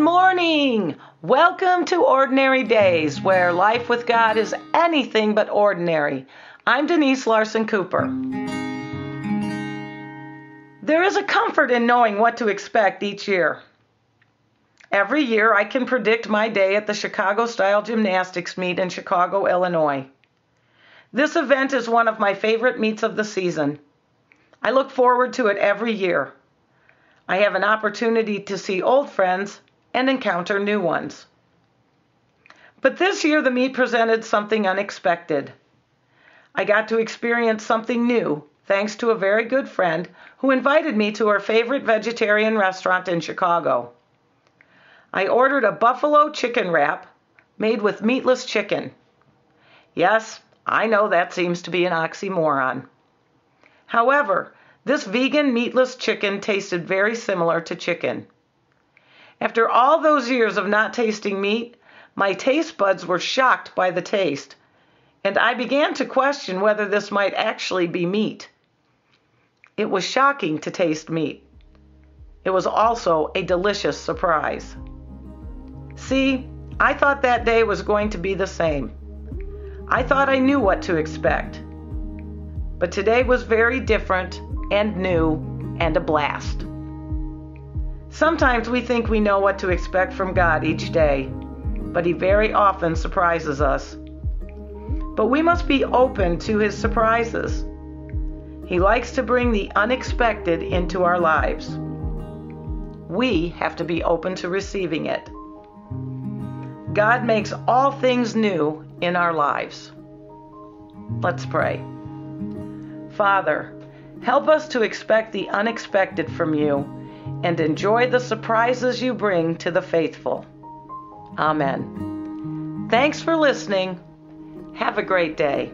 morning! Welcome to Ordinary Days, where life with God is anything but ordinary. I'm Denise Larson Cooper. There is a comfort in knowing what to expect each year. Every year, I can predict my day at the Chicago Style Gymnastics meet in Chicago, Illinois. This event is one of my favorite meets of the season. I look forward to it every year. I have an opportunity to see old friends and encounter new ones. But this year, the meet presented something unexpected. I got to experience something new thanks to a very good friend who invited me to her favorite vegetarian restaurant in Chicago. I ordered a buffalo chicken wrap made with meatless chicken. Yes, I know that seems to be an oxymoron. However, this vegan meatless chicken tasted very similar to chicken. After all those years of not tasting meat, my taste buds were shocked by the taste, and I began to question whether this might actually be meat. It was shocking to taste meat. It was also a delicious surprise. See, I thought that day was going to be the same. I thought I knew what to expect. But today was very different and new and a blast. Sometimes we think we know what to expect from God each day, but He very often surprises us. But we must be open to His surprises. He likes to bring the unexpected into our lives. We have to be open to receiving it. God makes all things new in our lives. Let's pray. Father, help us to expect the unexpected from you and enjoy the surprises you bring to the faithful. Amen. Thanks for listening. Have a great day.